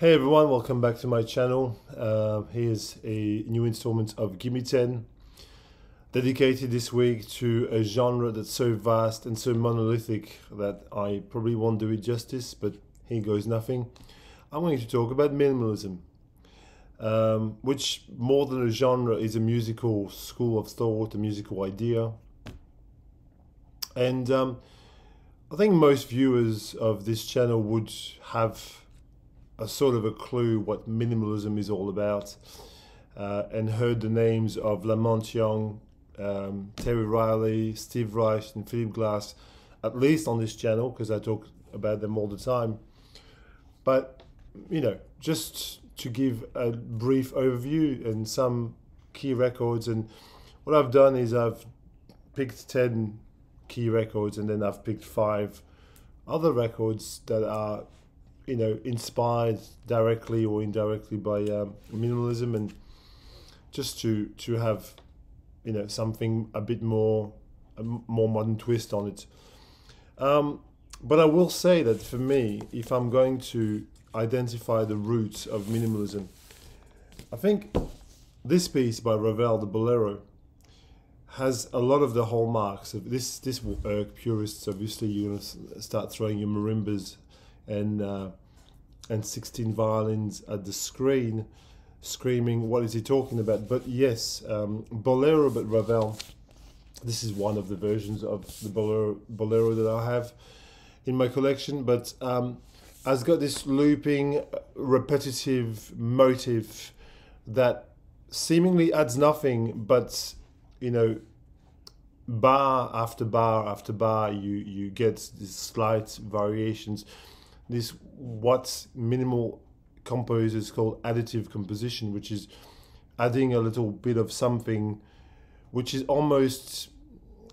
Hey everyone, welcome back to my channel. Uh, here's a new installment of Gimme 10, dedicated this week to a genre that's so vast and so monolithic that I probably won't do it justice, but here goes nothing. I'm going to talk about minimalism, um, which more than a genre is a musical school of thought, a musical idea. And um, I think most viewers of this channel would have a sort of a clue what minimalism is all about uh, and heard the names of La Monte Young, um, Terry Riley, Steve Reich, and Philip Glass, at least on this channel because I talk about them all the time. But, you know, just to give a brief overview and some key records. And what I've done is I've picked 10 key records and then I've picked five other records that are you know inspired directly or indirectly by um, minimalism and just to to have you know something a bit more a more modern twist on it. Um, but I will say that for me if I'm going to identify the roots of minimalism I think this piece by Ravel the Bolero has a lot of the hallmarks of this this will irk purists obviously you're going to start throwing your marimbas and uh, and 16 violins at the screen screaming what is he talking about? But yes um, bolero but ravel this is one of the versions of the bolero, bolero that i have in my collection but um, has got this looping repetitive motive that seemingly adds nothing but you know bar after bar after bar you you get these slight variations this what minimal composers call additive composition, which is adding a little bit of something which is almost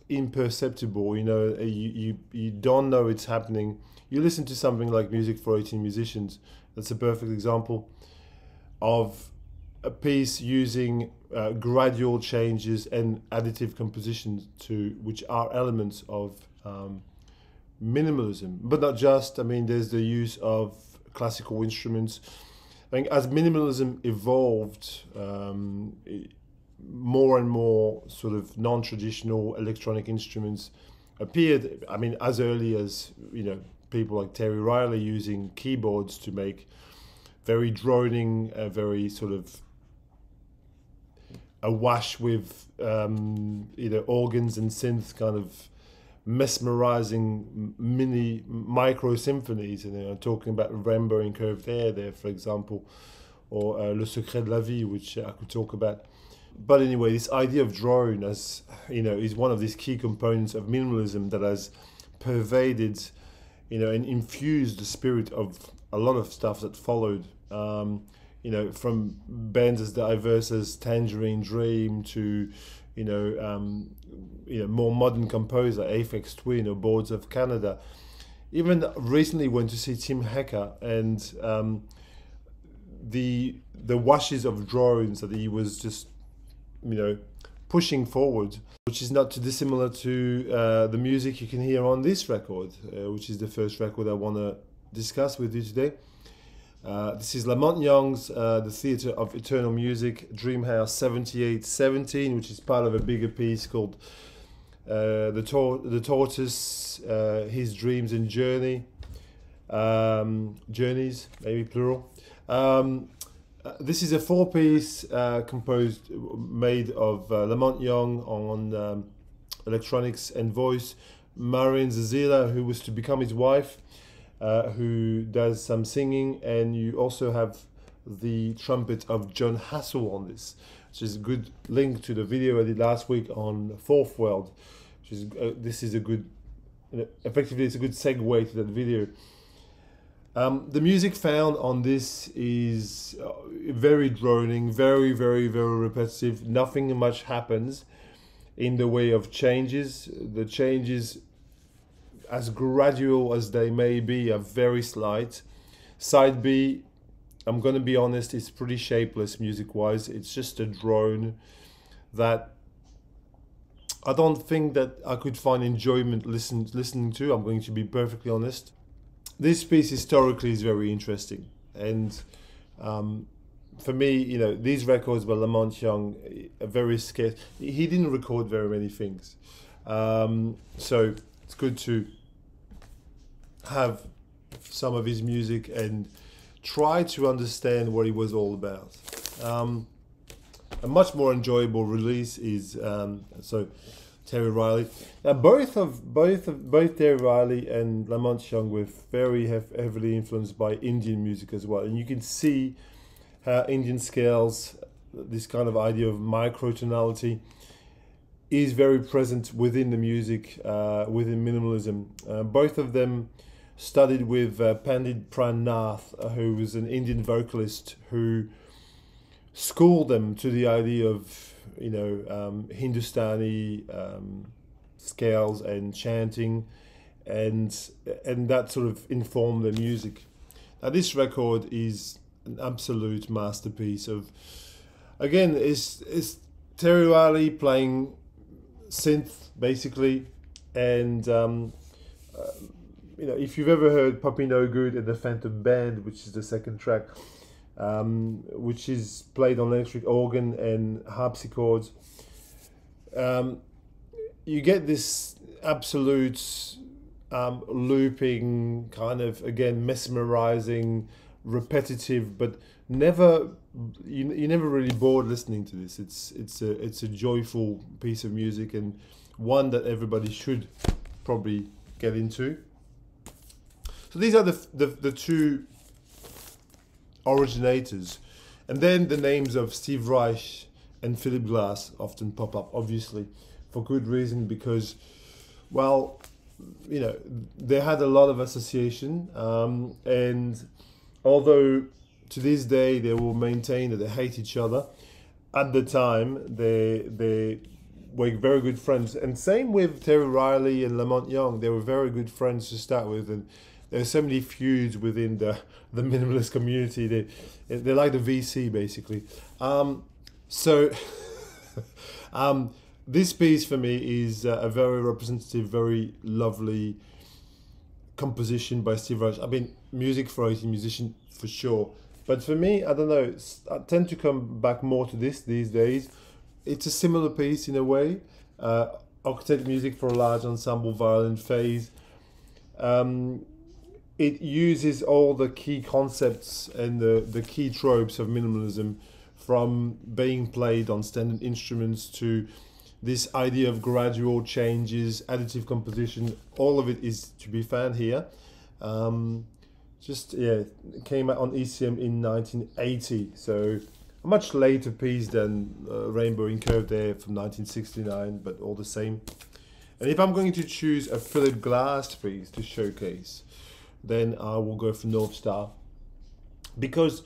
imperceptible. You know, you, you, you don't know it's happening. You listen to something like Music for 18 Musicians, that's a perfect example of a piece using uh, gradual changes and additive compositions to which are elements of um, minimalism, but not just. I mean, there's the use of classical instruments. I think as minimalism evolved, um, more and more sort of non-traditional electronic instruments appeared. I mean, as early as you know, people like Terry Riley using keyboards to make very droning, uh, very sort of awash with um, you know organs and synth kind of mesmerizing mini micro symphonies. And you know, I'm talking about in Curved Air there, for example, or uh, Le Secret de la Vie, which I could talk about. But anyway, this idea of drone as you know is one of these key components of minimalism that has pervaded, you know, and infused the spirit of a lot of stuff that followed. Um, you know, from bands as diverse as Tangerine Dream to, you know, um, you know, more modern composer, Aphex Twin or Boards of Canada. Even recently went to see Tim Hecker and um, the the washes of drawings that he was just, you know, pushing forward, which is not too dissimilar to uh, the music you can hear on this record, uh, which is the first record I want to discuss with you today. Uh, this is La Monte Young's uh, The Theatre of Eternal Music, Dreamhouse 7817, which is part of a bigger piece called uh, the, tor- the Tortoise, uh, His Dreams and Journey, um, Journeys, maybe plural. Um, uh, this is a four piece composed, made of La Monte Young on um, electronics and voice, Marian Zazeela, who was to become his wife uh, who does some singing, and you also have the trumpet of Jon Hassell on this, which is a good link to the video I did last week on Fourth World. Which is uh, this is a good, effectively, it's a good segue to that video. Um, the music found on this is uh, very droning, very, very, very repetitive. Nothing much happens in the way of changes. The changes as gradual as they may be, are very slight. Side B, I'm going to be honest, it's pretty shapeless music wise. It's just a drone that I don't think that I could find enjoyment listen, listening to. I'm going to be perfectly honest. This piece historically is very interesting. And um, for me, you know, these records by La Monte Young are very scarce. He didn't record very many things, um, so it's good to have some of his music and try to understand what he was all about. Um, a much more enjoyable release is um, so Terry Riley. Now both of both of both Terry Riley and La Monte Young were very heavily influenced by Indian music as well, and you can see how Indian scales, this kind of idea of microtonality, is very present within the music, uh, within minimalism. Uh, both of them studied with uh, Pandit Pran Nath, uh, who was an Indian vocalist who schooled them to the idea of you know um, Hindustani um, scales and chanting, and and that sort of informed their music. Now this record is an absolute masterpiece of again it's it's Terry Riley playing synth basically and um, uh, you know if you've ever heard Poppy Nogood and the Phantom Band which is the second track um, which is played on electric organ and harpsichords um, you get this absolute um, looping kind of again mesmerizing repetitive, but never you you never really bored listening to this. It's it's a it's a joyful piece of music and one that everybody should probably get into. So these are the the, the two originators, and then the names of Steve Reich and Philip Glass often pop up, obviously, for good reason because, well, you know, they had a lot of association um, and although to this day they will maintain that they hate each other, at the time they they were very good friends. And same with Terry Riley and La Monte Young, they were very good friends to start with, and there's so many feuds within the the minimalist community. They they're like the VC basically. Um, so. um, this piece for me is uh, a very representative, very lovely composition by Steve Reich. I mean, music for a musician for sure. But for me, I don't know. I tend to come back more to this these days. It's a similar piece in a way. Uh, octet music for a large ensemble violin phase. Um, it uses all the key concepts and the, the key tropes of minimalism from being played on standard instruments to this idea of gradual changes, additive composition, all of it is to be found here. Um, just yeah, came out on ECM in 1980, so a much later piece than uh, Rainbow in Curved Air from 1969, but all the same. And if I'm going to choose a Philip Glass piece to showcase, then I will go for North Star because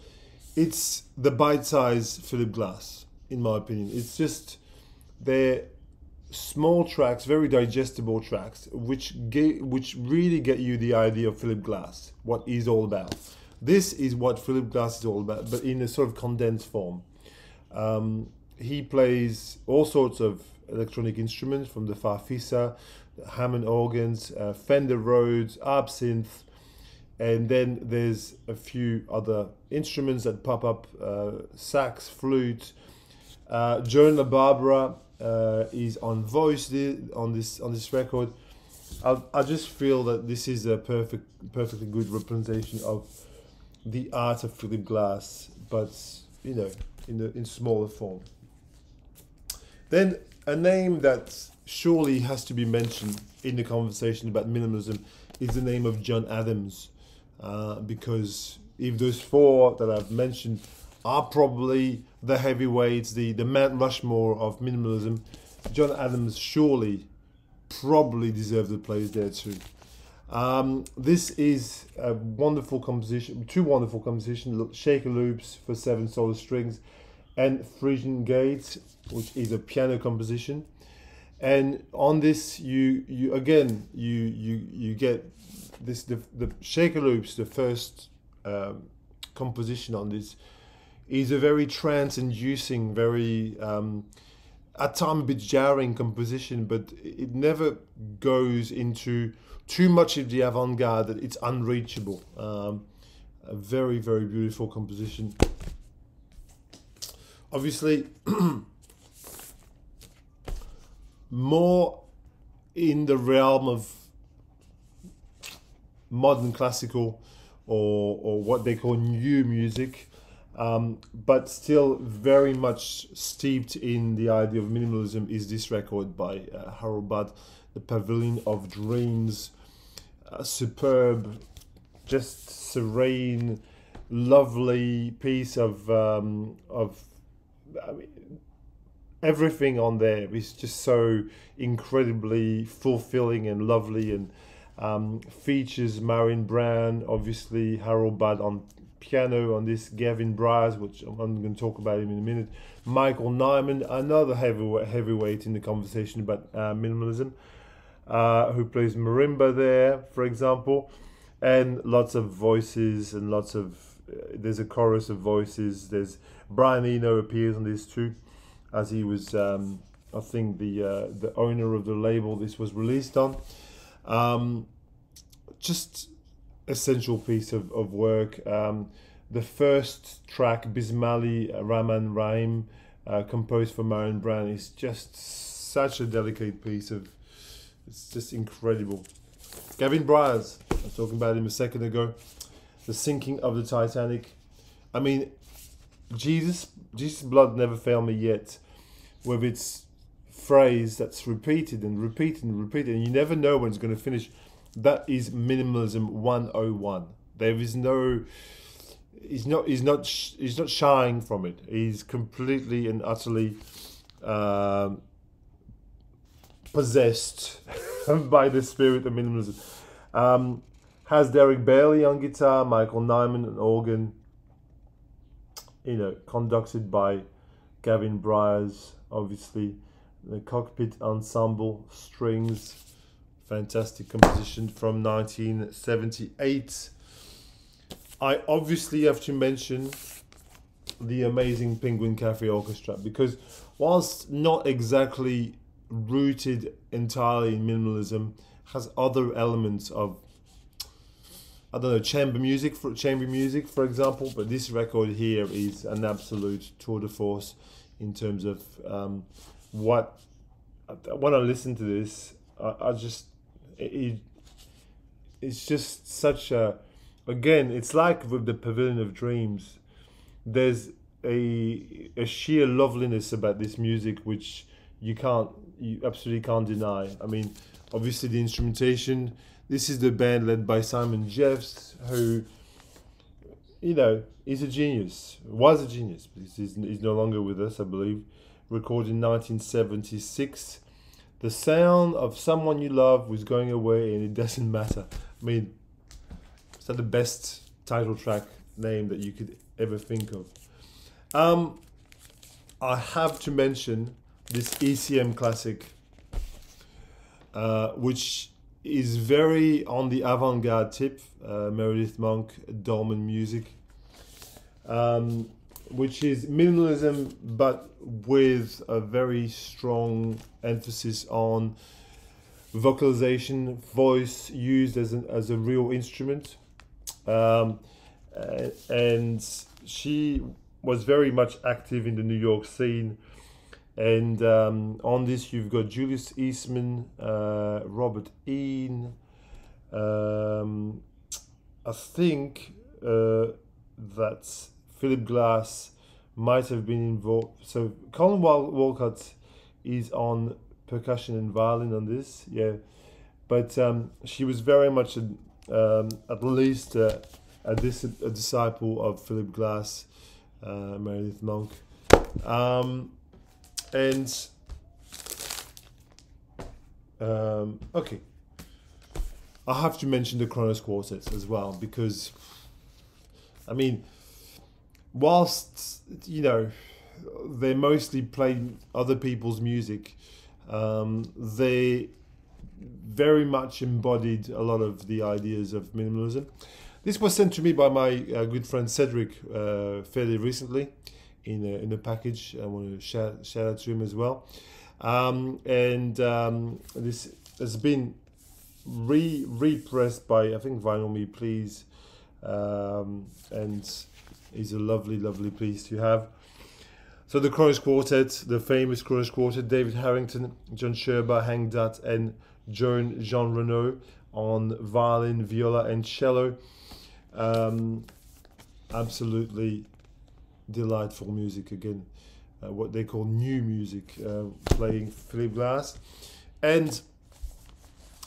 it's the bite-sized Philip Glass, in my opinion. It's just they're small tracks, very digestible tracks, which get, which really get you the idea of Philip Glass, what he's all about. This is what Philip Glass is all about, but in a sort of condensed form. Um, he plays all sorts of electronic instruments from the Farfisa, Hammond organs, uh, Fender Rhodes, absinthe, and then there's a few other instruments that pop up: uh, sax, flute. Uh, Joan La Barbara uh, is on voice on this on this record. I, I just feel that this is a perfect, perfectly good representation of the art of Philip Glass, but you know, in the in smaller form. Then a name that surely has to be mentioned in the conversation about minimalism is the name of John Adams, uh, because if those four that I've mentioned are probably the heavyweights, the, the Mount Rushmore of minimalism. John Adams surely probably deserves a place there too. Um, this is a wonderful composition, two wonderful compositions, Shaker Loops for seven solo strings and Phrygian Gates, which is a piano composition. And on this, you you again you you you get this the the Shaker Loops, the first um, composition on this is a very trance-inducing, very um, at times a bit jarring composition, but it never goes into too much of the avant-garde that it's unreachable. Um, A very, very beautiful composition. Obviously, more in the realm of modern classical or, or what they call new music, um, but still very much steeped in the idea of minimalism is this record by uh, Harold Budd, The Pavilion of Dreams. A superb, just serene, lovely piece of um, of I mean, everything on there is just so incredibly fulfilling and lovely and um, features Marion Brown, obviously Harold Budd on piano on this, Gavin Bryars, which I'm going to talk about him in a minute, Michael Nyman, another heavyweight, heavyweight in the conversation about uh, minimalism, uh, who plays marimba there, for example, and lots of voices and lots of, uh, there's a chorus of voices, there's Brian Eno appears on this too, as he was, um, I think, the uh, the owner of the label this was released on. Um, just essential piece of, of work. Um, the first track, Bismillah Raman Rahim, uh, composed for Marion Brown, is just such a delicate piece of. It's just incredible. Gavin Bryars, I was talking about him a second ago. The sinking of the Titanic. I mean, Jesus, Jesus' blood never failed me yet. With its phrase that's repeated and repeated and repeated, and you never know when it's going to finish. That is minimalism 101. There is no. He's not. He's not. He's not shying from it. He's completely and utterly um, possessed by the spirit of minimalism. Um, has Derek Bailey on guitar, Michael Nyman on organ. You know, conducted by Gavin Bryars, obviously the cockpit ensemble strings fantastic composition from 1978 i obviously have to mention the amazing penguin cafe orchestra because whilst not exactly rooted entirely in minimalism has other elements of I don't know chamber music for chamber music for example but this record here is an absolute tour de force in terms of um, what when I listen to this, I, I just it, it's just such a again. It's like with the Pavilion of Dreams. There's a a sheer loveliness about this music which you can't you absolutely can't deny. I mean, obviously the instrumentation. This is the band led by Simon Jeffes, who, you know, is a genius. Was a genius, he's, he's no longer with us, I believe recorded in 1976. The sound of someone you love was going away and it doesn't matter. I mean, is that the best title track name that you could ever think of? Um, I have to mention this ECM classic, uh, which is very on the avant-garde tip. Uh, Meredith Monk, Dolmen music. Um, which is minimalism, but with a very strong emphasis on vocalization, voice used as, an, as a real instrument. Um, and she was very much active in the New York scene. And um, on this, you've got Julius Eastman, uh, Robert Een. Um, I think uh, that's Philip Glass might have been involved. So Colin Wal- Walcott is on percussion and violin on this, yeah. But um, she was very much a, um, at least a, a, dis- a, disciple of Philip Glass, uh, Meredith Monk, um, and um, okay. I have to mention the Kronos Quartet as well because, I mean, whilst you know they mostly play other people's music, um, they very much embodied a lot of the ideas of minimalism. This was sent to me by my uh, good friend Cedric uh, fairly recently in a, in a package. I want to shout, shout out to him as well. Um, and um, this has been re repressed by I think Vinyl Me Please um, and is a lovely, lovely piece to have. So the Kronos Quartet, the famous Kronos Quartet, David Harrington, John Sherba, Hank Dutt, and Joan Jeanrenaud on violin, viola, and cello. Um, absolutely delightful music again. Uh, what they call new music, uh, playing Philip Glass. And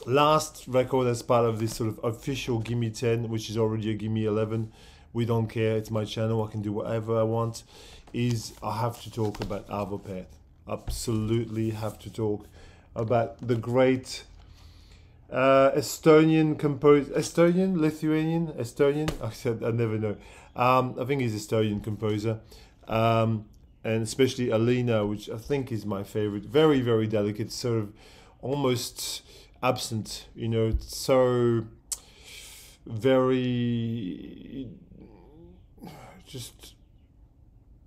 last record as part of this sort of official Gimme 10, which is already a Gimme 11. We don't care, it's my channel, I can do whatever I want. Is I have to talk about Arvo Pärt. Absolutely have to talk about the great uh, Estonian composer, Estonian, Lithuanian, Estonian. I said I never know. Um, I think he's Estonian composer, um, and especially Alina, which I think is my favorite. Very, very delicate, sort of almost absent. You know, so very just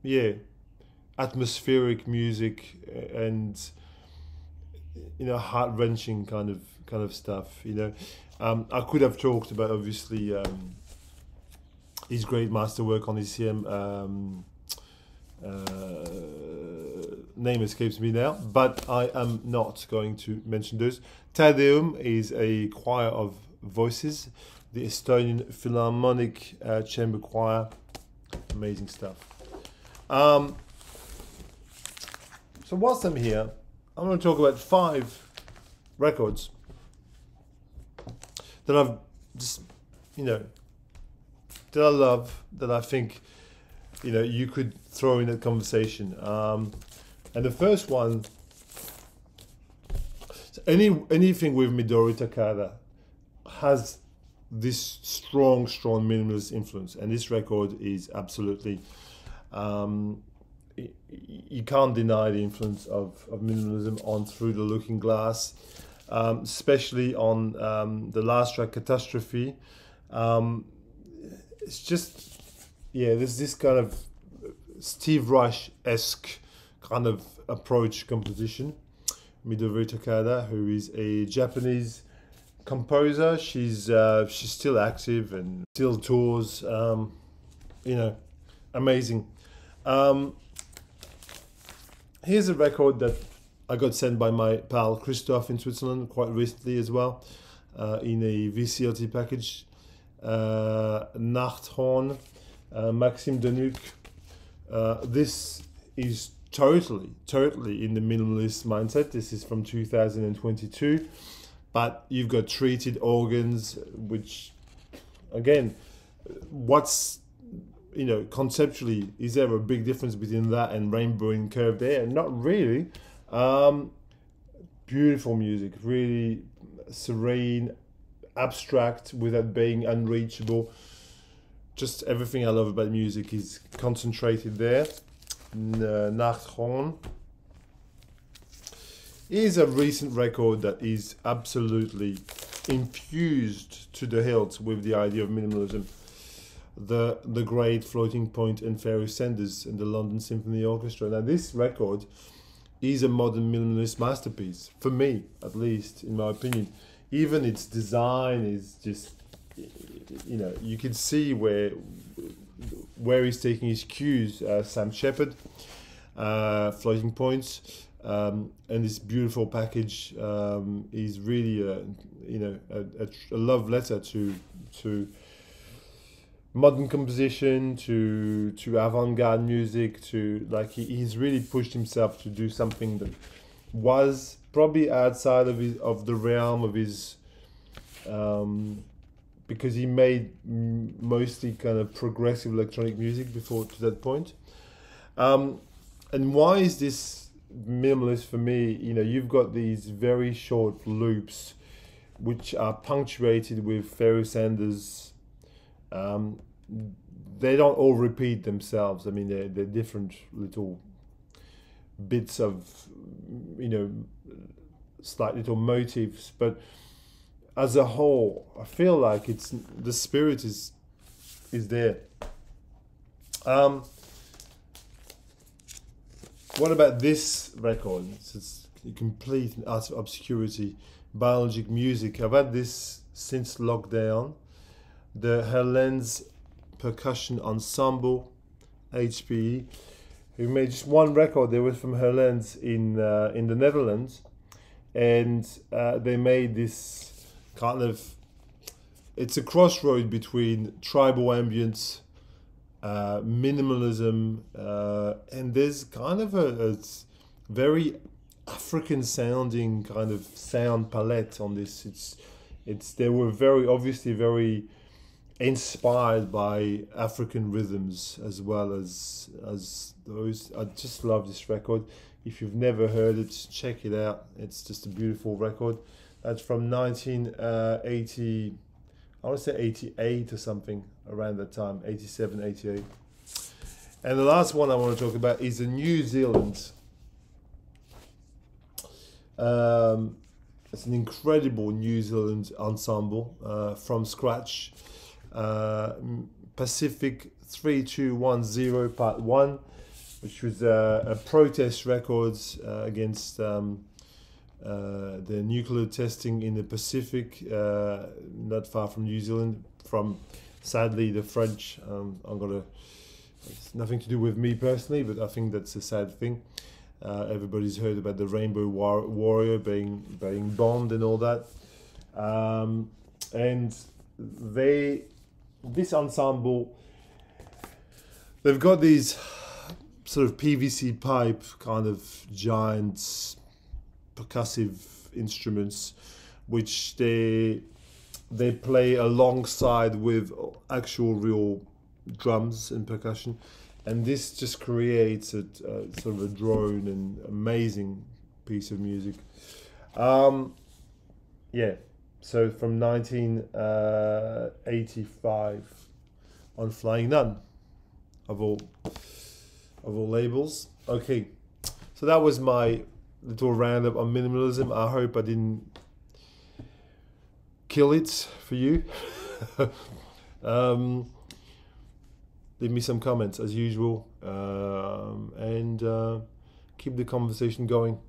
yeah atmospheric music and you know heart wrenching kind of kind of stuff. You know, um, I could have talked about obviously um, his great masterwork on ECM. Um, uh, name escapes me now, but I am not going to mention those. Te Deum is a choir of voices, the Estonian Philharmonic uh, Chamber Choir. Amazing stuff. Um, so whilst I'm here, I'm going to talk about five records that I've just, you know, that I love, that I think, you know, you could throw in a conversation. Um, and the first one, any anything with Midori Takada has this strong, strong minimalist influence, and this record is absolutely. Um, you can't deny the influence of, of minimalism on Through the Looking Glass um, especially on um, the last track, Catastrophe. Um, it's just, yeah, there's this kind of Steve Reich esque kind of approach composition. Midori Takada, who is a Japanese composer, she's uh, she's still active and still tours. Um, you know, amazing. Um, here's a record that I got sent by my pal Christoph in Switzerland quite recently as well uh, in a VCLT package. Uh, Nachthorn, uh, Maxime Denuc. Uh, this is totally, totally in the minimalist mindset. This is from 2022, but you've got treated organs, which, again, what's you know conceptually is there a big difference between that and rainbow and curved air? Not really um, beautiful music, really serene, abstract without being unreachable. Just everything I love about music is concentrated there. Nachthorn is a recent record that is absolutely infused to the hilt with the idea of minimalism. The the great floating point and Pharoah Sanders and the London Symphony Orchestra. Now this record is a modern minimalist masterpiece for me, at least in my opinion. Even its design is just, you know, you can see where where he's taking his cues. Uh, Sam Shepherd, uh, floating points, um, and this beautiful package um, is really, a, you know, a, a, love letter to to modern composition to to avant-garde music to like he, he's really pushed himself to do something that was probably outside of his of the realm of his um, because he made mostly kind of progressive electronic music before to that point. Um, and why is this minimalist for me you know you've got these very short loops which are punctuated with Pharoah Sanders um, they don't all repeat themselves. I mean, they're, they're different little bits of, you know, slight little motifs, but as a whole, I feel like it's the spirit is is there. Um, what about this record? It's, it's complete out of obscurity, biologic music. I've had this since lockdown the Herlens Percussion Ensemble, HPE, who made just one record. They were from Herlens in uh, in the Netherlands, and uh, they made this kind of. It's a crossroad between tribal ambience, uh, minimalism, uh, and there's kind of a, a very African sounding kind of sound palette on this. It's it's they were very obviously very inspired by African rhythms as well as as those. I just love this record. If you've never heard it, check it out. It's just a beautiful record. That's from 1980. I want to say 88 or something around that time, 87, 88. And the last one I want to talk about is the New Zealand. Um, it's an incredible New Zealand ensemble uh, from scratch. Uh, Pacific 3210 Part 1, which was uh, a protest records uh, against um, uh, the nuclear testing in the Pacific, uh, not far from New Zealand, from sadly the French. Um, I'm gonna. It's nothing to do with me personally, but I think that's a sad thing. Uh, everybody's heard about the Rainbow War- Warrior being being bombed and all that, um, and they this ensemble they've got these sort of PVC pipe kind of giant percussive instruments which they they play alongside with actual real drums and percussion and this just creates a, a sort of a drone and amazing piece of music um, yeah so from 1985 on Flying Nun of all of all labels. Okay, so that was my little roundup on minimalism. I hope I didn't kill it for you. um, leave me some comments as usual, um, and uh, keep the conversation going.